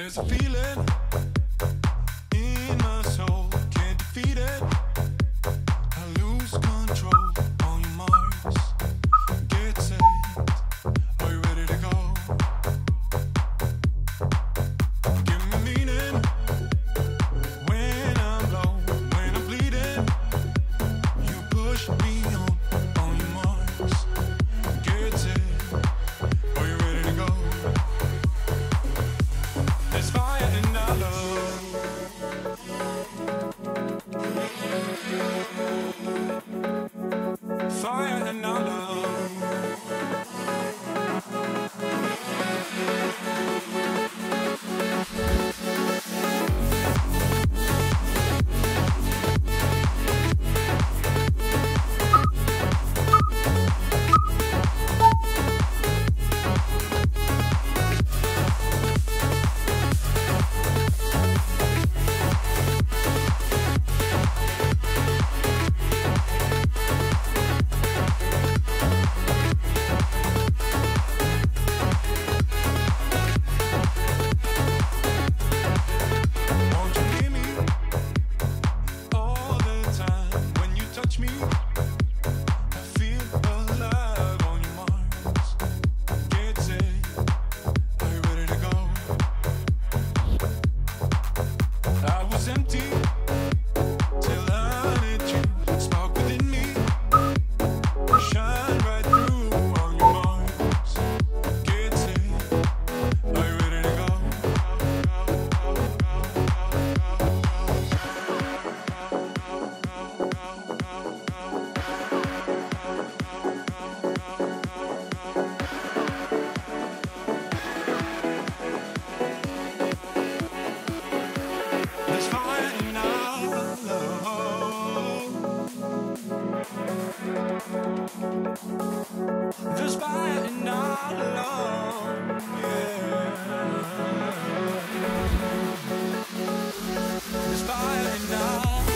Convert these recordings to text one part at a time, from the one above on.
There's a feeling empty. Cause by not alone, yeah. Cause by not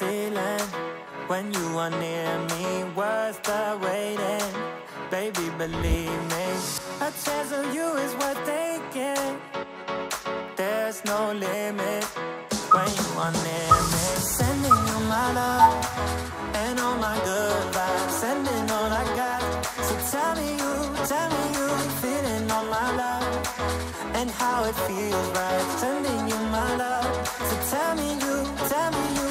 listen when you are near me. Worth the waiting, baby, believe me. A chance of you is worth taking. There's no limit when you are near me. Sending you my love and all my good vibes. Sending all I got. So tell me you, tell me you, feeling all my love and how it feels right. Sending you my love. So tell me you, tell me you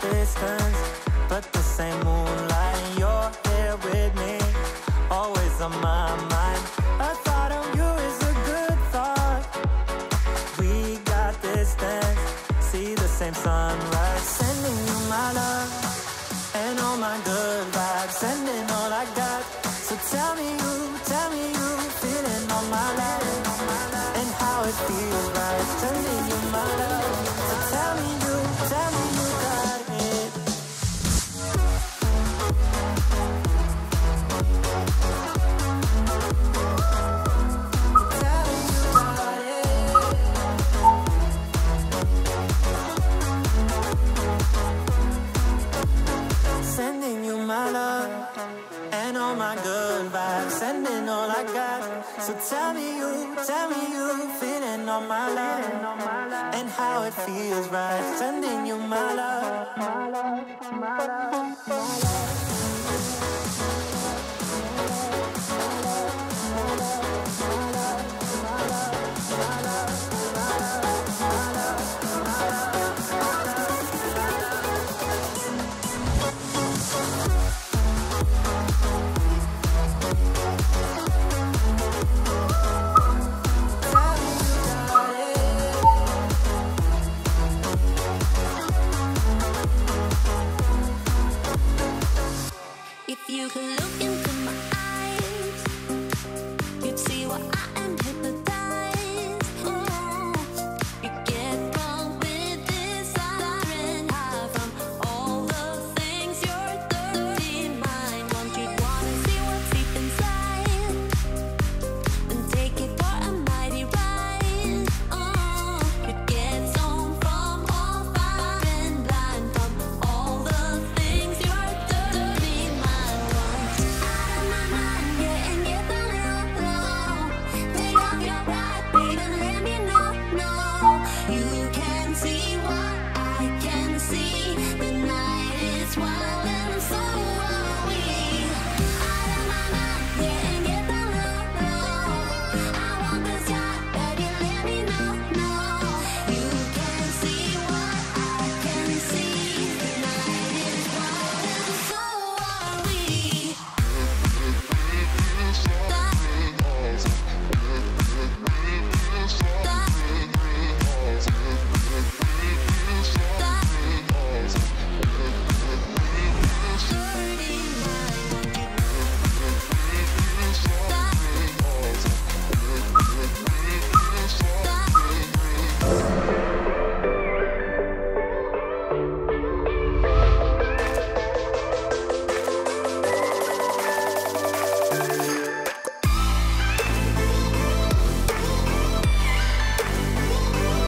distance, but the same moonlight. You're here with me, always on my mind. A thought of you is a good thought. We got distance, see the same sunrise. Sending you my love and all my good vibes. Sending how it feels right. Sending you my love.